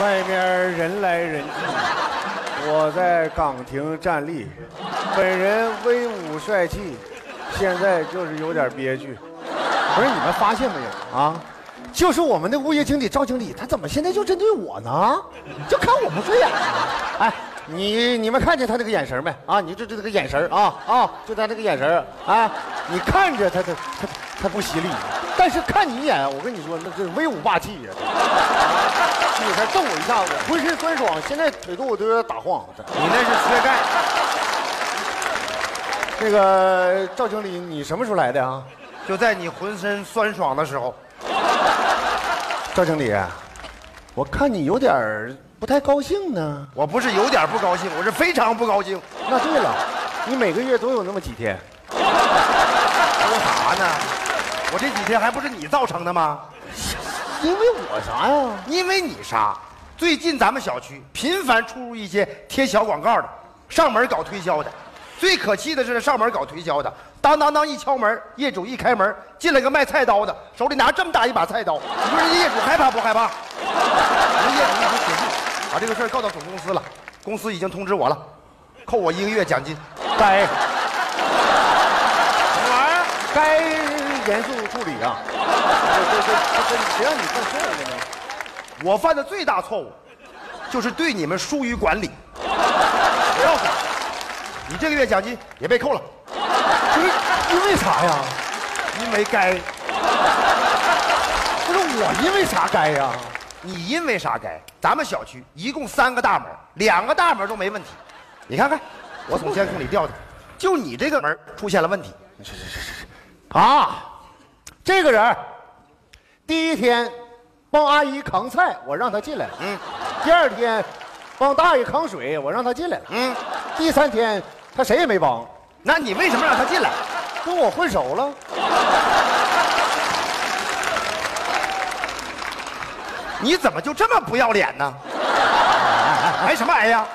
外面人来人去，我在岗亭站立，本人威武帅气，现在就是有点憋屈。不是你们发现没有啊？就是我们的物业经理赵经理，他怎么现在就针对我呢？就看我不顺眼。哎，你你们看见他那个眼神没？啊，你就就这个眼神啊啊，就他这个眼神啊，你看着他他他他不犀利，但是看你一眼，我跟你说那是威武霸气呀。你才瞪我一下子，浑身酸爽，现在腿肚都有点打晃。你那是缺钙。那个赵经理，你什么时候来的啊？就在你浑身酸爽的时候。赵经理，我看你有点不太高兴呢。我不是有点不高兴，我是非常不高兴。那对了，你每个月都有那么几天。说啥呢？我这几天还不是你造成的吗？因为我啥呀？因为你啥？最近咱们小区频繁出入一些贴小广告的，上门搞推销的。最可气的是上门搞推销的，当当当一敲门，业主一开门，进来个卖菜刀的，手里拿这么大一把菜刀。你说人家业主害怕不害怕？人家业主已经写信把这个事儿告到总公司了，公司已经通知我了，扣我一个月奖金。该什么玩意儿？该严肃处理啊！这这这这谁让你犯错了呢？我犯的最大错误，就是对你们疏于管理。我告诉你，这个月奖金也被扣了。因为因为啥呀？因为该。不是我因为啥该呀？你因为啥该？咱们小区一共三个大门，两个大门都没问题。你看看，我从监控里调的，就你这个门出现了问题。是是是是啊，这个人第一天帮阿姨扛菜，我让他进来了。嗯，第二天帮大爷扛水，我让他进来了。嗯，第三天他谁也没帮，那你为什么让他进来？跟我混熟了。你怎么就这么不要脸呢？哎什么哎呀？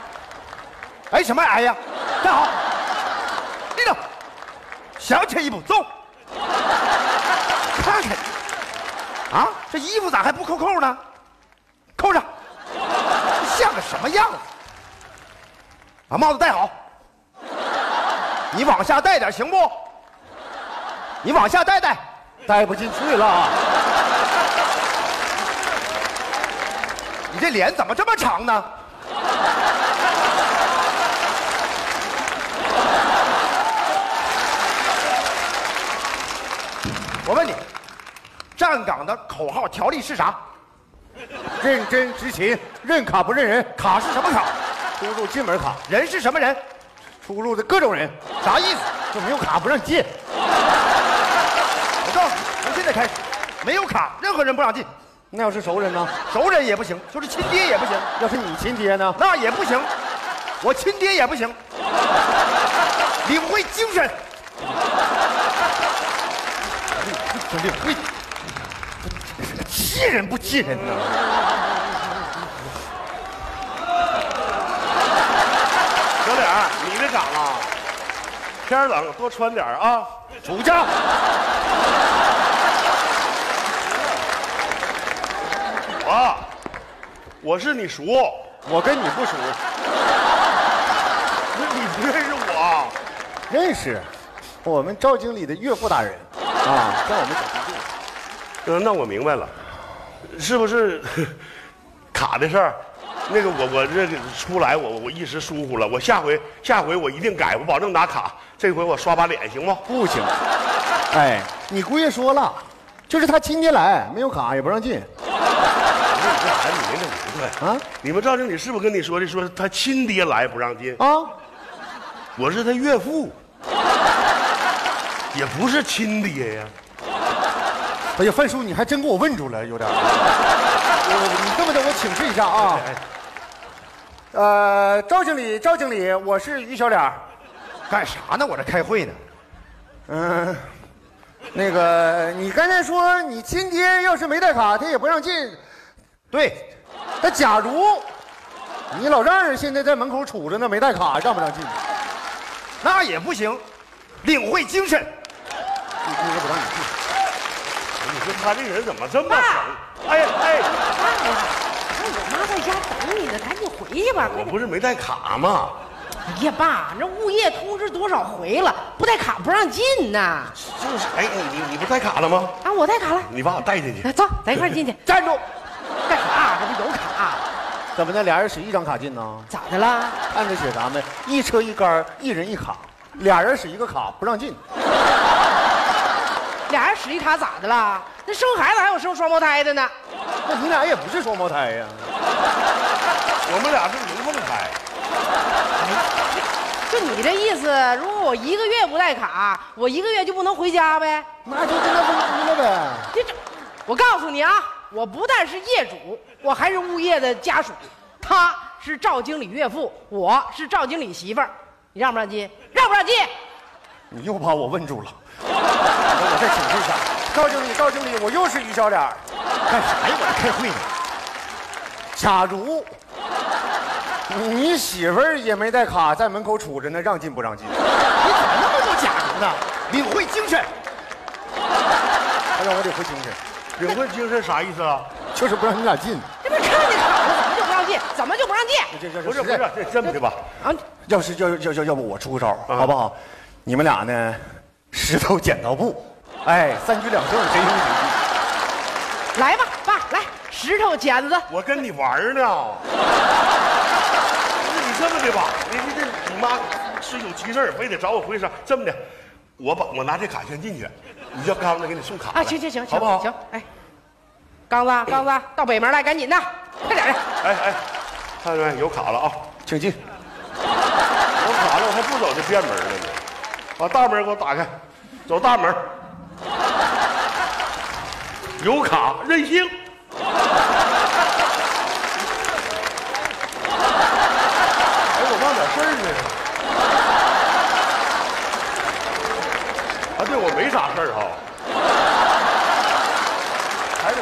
哎什么哎呀？站好，立正，向前一步走。看看，啊，这衣服咋还不扣扣呢？扣上，像个什么样子？把帽子戴好。你往下戴点行不？你往下戴戴。待不进去了。你这脸怎么这么长呢？我问你，站岗的口号条例是啥？认真执勤，认卡不认人。卡是什么卡？出入进门卡，人是什么人？出入的各种人，啥意思？就没有卡不让进。我告诉你，从现在开始，没有卡，任何人不让进，那要是熟人呢？熟人也不行，就是亲爹也不行，要是你亲爹呢？那也不行，我亲爹也不行。领会精神。领会，气人不气人呢？小脸儿，你的岗啊，天儿冷多穿点儿啊。出去。我，我是你叔，我跟你不熟，不是你不认识我？认识。我们赵经理的岳父大人啊，在我们小区住。嗯，那我明白了，是不是 卡的事儿？那个我我这个出来我我一时疏忽了，我下回下回我一定改，我保证拿卡。这回我刷把脸行吗？不行。哎，你姑爷说了，就是他亲爹来，没有卡也不让进不是你这孩子你没整明白啊你们赵经理是不是跟你说的？说他亲爹来不让进，啊！我是他岳父，也不是亲爹呀。哎呀，范叔，你还真给我问住了，有点 你这么的，我请示一下啊。哎呃，赵经理，赵经理，我是于小脸儿。干啥呢？我这开会呢。嗯，那个，你刚才说你亲爹要是没带卡，他也不让进。对，那假如你老丈人现在在门口杵着呢，没带卡，让不让进？那也不行。领会精神。你姑爷不让你进。你说他这人怎么这么狠？哎哎，那我妈在家等你呢，赶紧回去吧，我不是没带卡吗？哎呀，爸，那物业通知多少回了，不带卡不让进呢！就是，哎，你你你不带卡了吗？啊，我带卡了，你把我带进去。来走，咱一块进去。站住！干啥？这不有卡？怎么的？俩人使一张卡进呢？咋的了？看着写啥没？一车一杆，一人一卡，俩人使一个卡不让进。俩人使一卡咋的了？那生孩子还有生双胞胎的呢。那你俩也不是双胞胎呀？我们俩是龙凤胎。就你这意思，如果我一个月不带卡，我一个月就不能回家呗？那就跟他分居了呗。这这，我告诉你啊，我不但是业主，我还是物业的家属。他是赵经理岳父，我是赵经理媳妇儿。你让不让进？让不让进？你又把我问住了。我再请示一下，赵经理，赵经理，我又是于小脸儿，干啥呀？我这开会呢。假如你媳妇儿也没带卡，在门口杵着呢，让进不让进？你怎么那么多假如呢？领会精神。哎呀我得会精神，领会精神啥意思啊？就是不让你俩进。这不是看见卡了，怎么就不让进？怎么就不让进？不是不是，这这么的吧？啊，要是要要要要不我出个招，好不好？你们俩呢，石头剪刀布，哎，三局两胜，谁赢谁进。来吧，爸，来石头剪子。我跟你玩儿呢。不是你这么的吧？你你这你妈是有急事儿，非得找我回事儿。这么的，我把我拿这卡先进去，你叫刚子给你送卡。啊，行行行行，好不好？行，哎，刚子，刚子，到北门来，赶紧的，快点的。哎哎，看见没？有卡了啊！请进。我卡了，我还不走这便门了呢。把大门给我打开，走大门。有卡任性。哎，我忘点事儿呢。啊，对，我没啥事儿哈。还得。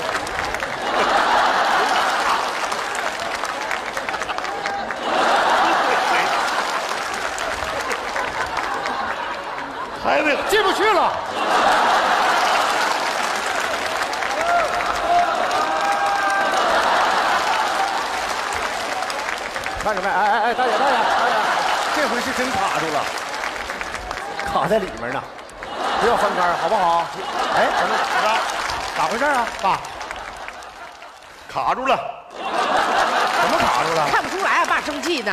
还得进不去了。看着没？哎哎哎，大姐大姐大爷，这回是真卡住了，卡在里面呢，不要翻杆，好不好？哎，咱们咋咋回事啊？爸，卡住了。怎么卡住了？看不出来啊，爸生气呢。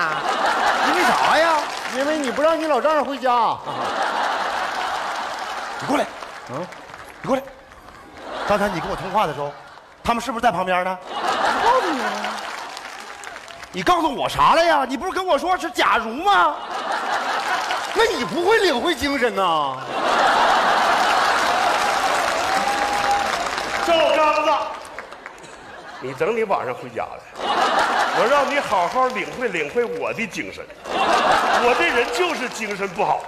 因为啥呀？因为你不让你老丈人回家。你过来，嗯，你过来。刚才你跟我通话的时候，他们是不是在旁边呢？我告诉你了，你告诉我啥了呀？你不是跟我说是假如吗？那你不会领会精神呐？赵刚子，你等你晚上回家来，我让你好好领会领会我的精神。我这人就是精神不好。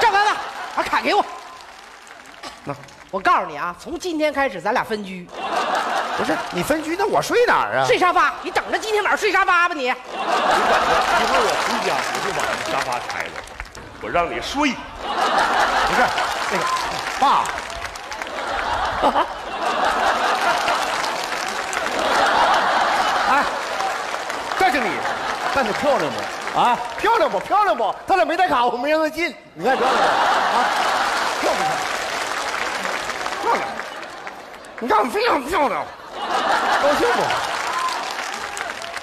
赵刚子，把卡给我。那我告诉你啊，从今天开始咱俩分居，不是你分居，那我睡哪儿啊？睡沙发。你等着今天晚上睡沙发吧你。你等着，一会儿我回家我就把这沙发拆了，我让你睡。不是，那个爸，哎，赵经理，干得漂亮不？啊，漂亮不？漂亮不？他俩没带卡，我没让他进，你看漂亮不？啊，漂不漂亮？漂亮，你看非常漂亮，高兴不？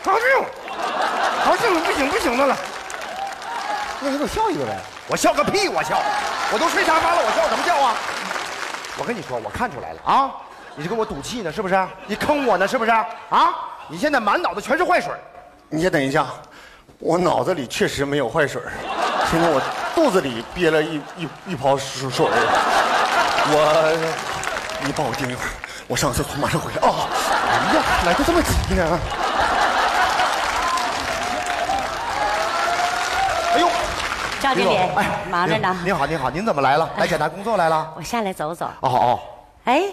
高兴，高兴的不行不行的了。那你给我笑一个呗。我笑个屁！我笑，我都睡沙发了，我笑什么笑啊？我跟你说，我看出来了啊！你是跟我赌气呢，是不是？你坑我呢，是不是？啊！你现在满脑子全是坏水儿你先等一下，我脑子里确实没有坏水儿现在我肚子里憋了一一一泡水水我，你帮我盯一会儿，我上个厕所马上回来啊！哎呀，来的这么急呢？哎呦，赵经理，哎，忙着呢。您好，您好，您怎么来了？来检查工作来了？我下来走走。哦哦，哎，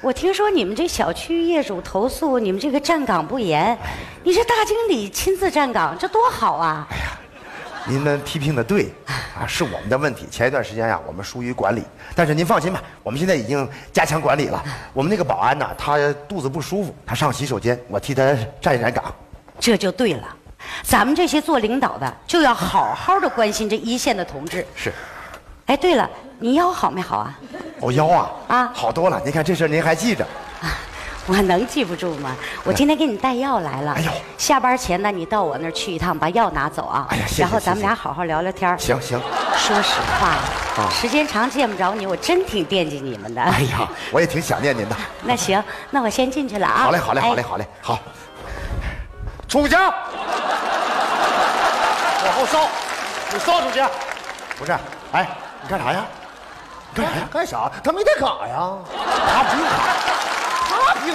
我听说你们这小区业主投诉你们这个站岗不严，你这大经理亲自站岗，这多好啊！您们批评的对啊，是我们的问题。前一段时间呀、我们疏于管理，但是您放心吧，我们现在已经加强管理了。我们那个保安呢，他肚子不舒服，他上洗手间，我替他站一站岗。这就对了。咱们这些做领导的就要好好的关心这一线的同志。是，哎，对了，你腰好没好啊？我腰啊啊好多了。您看这事儿您还记着？我能记不住吗？我今天给你带药来了。哎呦下班前呢，你到我那儿去一趟，把药拿走啊。哎呀谢谢然后咱们俩好好聊聊天儿。行行。说实话，啊时间长见不着你，我真挺惦记你们的。哎呀，我也挺想念您的。那行，那我先进去了啊。好嘞，好嘞，好嘞，哎好嘞，好。出去，往后烧，你烧出去。不是，哎，你干啥呀？干啥呀？干啥？他没带卡呀，他不用卡，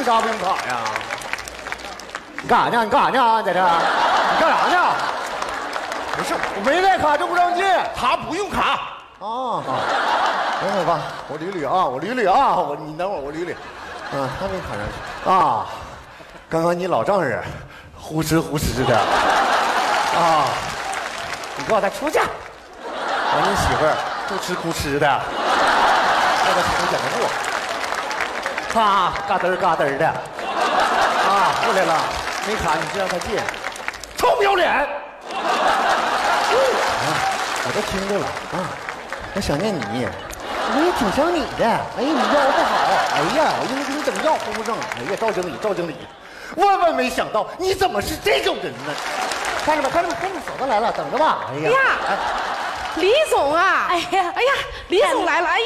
啥不用卡呀？你干啥呢？你干啥呢？在这儿？你干啥呢？不是，我没带卡就不让进。他不用卡。啊，等会儿吧，我捋捋啊，我捋捋啊，我你等会儿我捋捋。啊，他没卡上去啊。刚刚你老丈人呼哧呼哧的啊，你给我带出去。完，你媳妇儿呼哧呼哧的，让他去捡个布，啪嘎噔儿嘎噔儿的啊，过来了，没卡你就让他进，臭不要脸！我都听着了啊，我想念你，我也挺想你的。哎呀，你腰不好，哎呀，我一会儿给你整药敷上。哎呀，赵经理，赵经理，万万没想到你怎么是这种人呢？看着吧，看着吧，看嫂子来了，等着吧。哎呀，哎呀，李总啊！哎呀哎呀，李总来了！哎呀，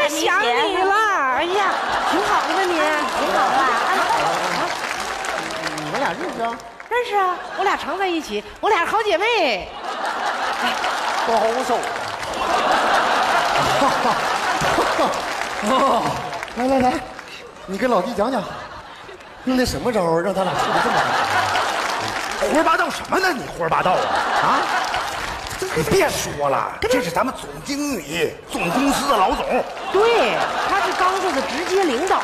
太想你了！哎呀，挺好的吧你？挺好的吧？你们俩认识啊？认识啊，我俩常在一起，我俩是好姐妹。高手。哦，来来来，你跟老弟讲讲，用的什么招儿让他俩处的这么好？胡说八道什么呢？你胡说八道啊！啊！你别说了，这是咱们总经理，总公司的老总，对，他是刚子的直接领导。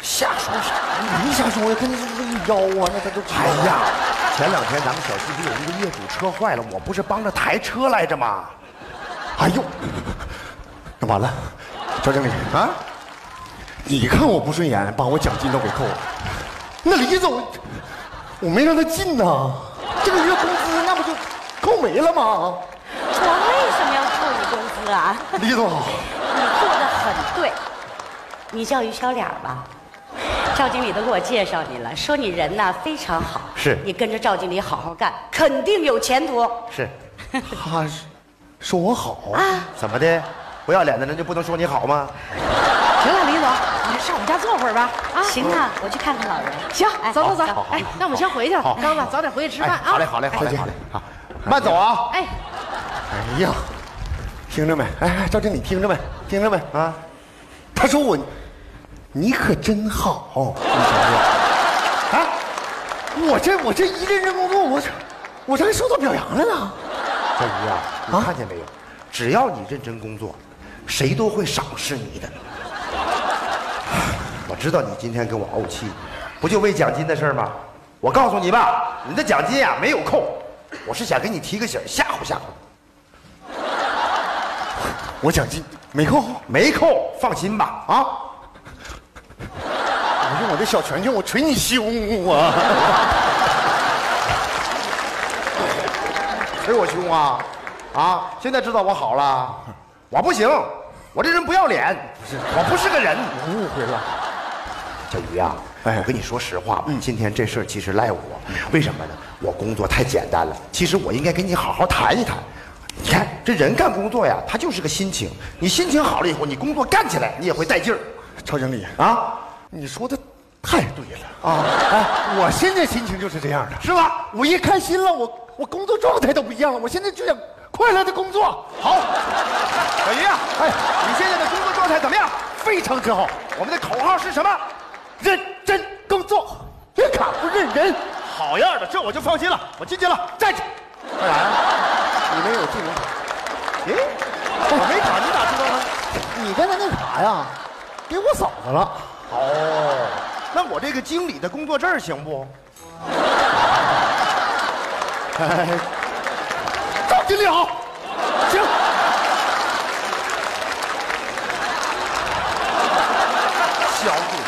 瞎说啥呢？你瞎说呀？看你是不是腰啊？那他都哎呀，前两天咱们小区里有一个业主车坏了，我不是帮着抬车来着吗？哎呦，那完了，赵经理啊，你看我不顺眼，把我奖金都给扣了。那李总，我没让他进呐，这个月工资那不就扣没了吗？我为什么要扣你工资啊？李总好，你做的很对，你叫于小脸儿吧。赵经理都给我介绍你了，说你人呢非常好，是你跟着赵经理好好干，肯定有前途是，他 是说我好啊！怎么的？不要脸的人就不能说你好吗？行了，李总，你上我们家坐会儿吧。啊，行啊，我去看看老人。行，哎走走走好好。哎，那我们先回去了。刚子，早点回去吃饭啊。好嘞，好嘞，好嘞，再见好嘞，好，慢走啊！哎，哎呀，听着没？哎，哎赵经理听着没？听着没？啊，他说我，你可真好，你瞧瞧，啊，我这我这一认真工作，我这我这还受到表扬了呢。小姨啊，你看见没有？只要你认真工作，谁都会赏识你的。我知道你今天跟我怄气，不就为奖金的事吗？我告诉你吧，你的奖金呀、没有扣，我是想给你提个醒，吓唬吓唬你。我奖金没扣，没扣，放心吧，啊。我用我这小拳拳，我捶你胸啊！捶我胸啊！啊！现在知道我好了，我不行，我这人不要脸，不是，我不是个人。误会了，小鱼呀、哎我跟你说实话吧，今天这事儿其实赖我，为什么呢？我工作太简单了，其实我应该跟你好好谈一谈。你看这人干工作呀，他就是个心情，你心情好了以后，你工作干起来你也会带劲儿赵经理，啊，你说的太对了啊！哎，我现在心情就是这样的，是吧？我一开心了，我我工作状态都不一样了，我现在就想快乐的工作。好，小鱼啊，哎，你现在的工作状态怎么样？非常之好，我们的口号是什么？认真工作，认卡不认人。好样的，这我就放心了，我进去了。站起，干啥呀？你没有技能卡，诶，我没卡，你咋知道呢？你刚才那卡呀，给我嫂子了。哦，那我这个经理的工作证行不？哎，赵经理好，行。小鬼真淘气。